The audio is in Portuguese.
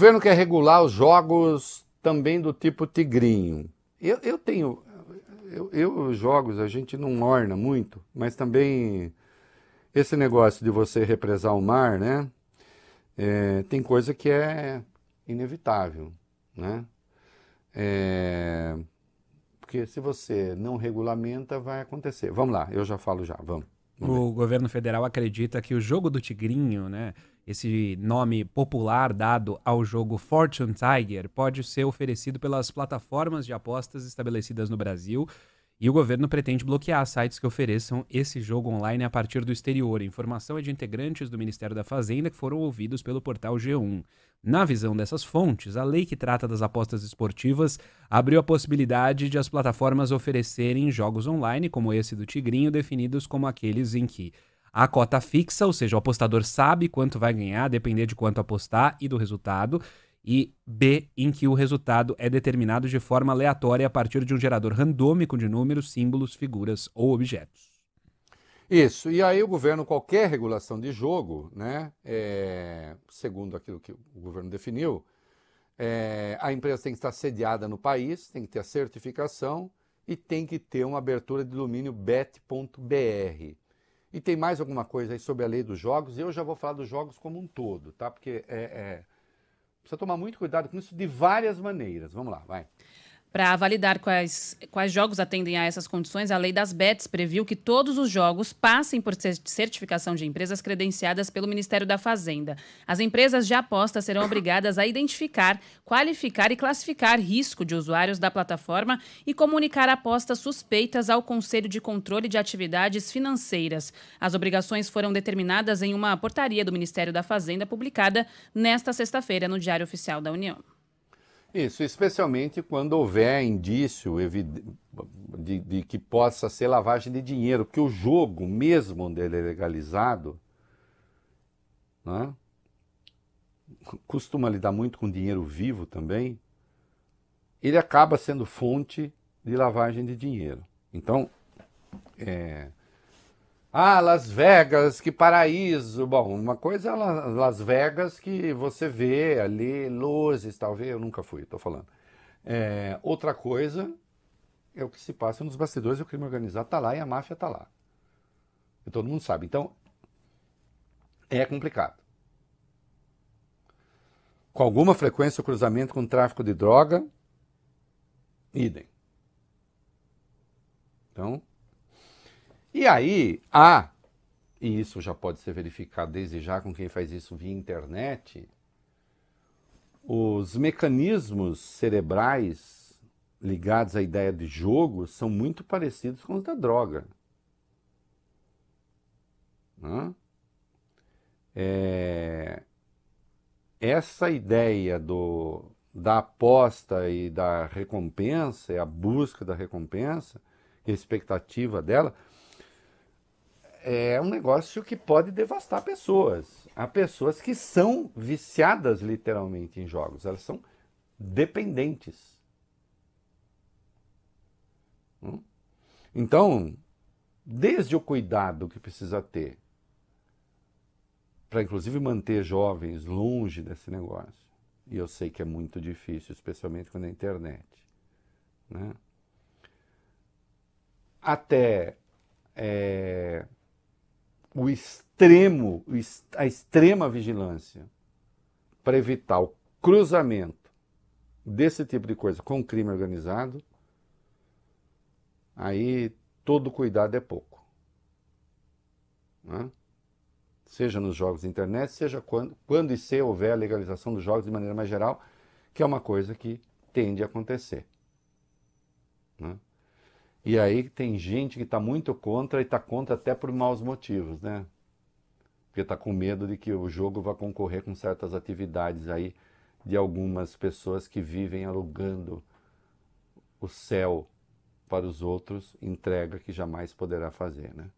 governo quer regular os jogos também do tipo tigrinho. Eu, eu tenho. Eu, eu, jogos a gente não orna muito, mas também esse negócio de você represar o mar, né? É, tem coisa que é inevitável, né? É, porque se você não regulamenta, vai acontecer. Vamos lá, eu já falo já, vamos. vamos o ver. governo federal acredita que o jogo do tigrinho, né? Esse nome popular dado ao jogo Fortune Tiger pode ser oferecido pelas plataformas de apostas estabelecidas no Brasil e o governo pretende bloquear sites que ofereçam esse jogo online a partir do exterior. A informação é de integrantes do Ministério da Fazenda que foram ouvidos pelo portal G1. Na visão dessas fontes, a lei que trata das apostas esportivas abriu a possibilidade de as plataformas oferecerem jogos online, como esse do Tigrinho, definidos como aqueles em que a cota fixa, ou seja, o apostador sabe quanto vai ganhar, depender de quanto apostar e do resultado, e B, em que o resultado é determinado de forma aleatória a partir de um gerador randômico de números, símbolos, figuras ou objetos. Isso, e aí o governo, qualquer regulação de jogo, né, é, segundo aquilo que o governo definiu, é, a empresa tem que estar sediada no país, tem que ter a certificação e tem que ter uma abertura de domínio bet.br. E tem mais alguma coisa aí sobre a lei dos jogos, eu já vou falar dos jogos como um todo, tá? Porque é, é Precisa tomar muito cuidado com isso de várias maneiras. Vamos lá, vai. Para validar quais, quais jogos atendem a essas condições, a lei das bets previu que todos os jogos passem por certificação de empresas credenciadas pelo Ministério da Fazenda. As empresas de aposta serão obrigadas a identificar, qualificar e classificar risco de usuários da plataforma e comunicar apostas suspeitas ao Conselho de Controle de Atividades Financeiras. As obrigações foram determinadas em uma portaria do Ministério da Fazenda publicada nesta sexta-feira no Diário Oficial da União. Isso, especialmente quando houver indício de, de, que possa ser lavagem de dinheiro, que o jogo, mesmo onde ele é legalizado, né, costuma lidar muito com dinheiro vivo também, ele acaba sendo fonte de lavagem de dinheiro. Então, é, ah, Las Vegas, que paraíso. Bom, uma coisa é Las Vegas que você vê ali, luzes, talvez, eu nunca fui, estou falando. É, outra coisa é o que se passa nos bastidores, o crime organizado está lá e a máfia está lá. E todo mundo sabe. Então, é complicado. Com alguma frequência o cruzamento com tráfico de droga, idem. Então, e aí há, e isso já pode ser verificado desde já com quem faz isso via internet, os mecanismos cerebrais ligados à ideia de jogo são muito parecidos com os da droga. É... Essa ideia do, da aposta e da recompensa, e a busca da recompensa, a expectativa dela, é um negócio que pode devastar pessoas. Há pessoas que são viciadas literalmente em jogos, elas são dependentes. Hum? Então, desde o cuidado que precisa ter para inclusive manter jovens longe desse negócio, e eu sei que é muito difícil, especialmente quando é internet, né? até é, o extremo, a extrema vigilância para evitar o cruzamento desse tipo de coisa com o crime organizado, aí todo cuidado é pouco. Né? Seja nos jogos de internet, seja quando, quando e se houver a legalização dos jogos de maneira mais geral, que é uma coisa que tende a acontecer. Né? E aí tem gente que está muito contra e está contra até por maus motivos, né? Porque está com medo de que o jogo vá concorrer com certas atividades aí de algumas pessoas que vivem alugando o céu para os outros, entrega que jamais poderá fazer, né?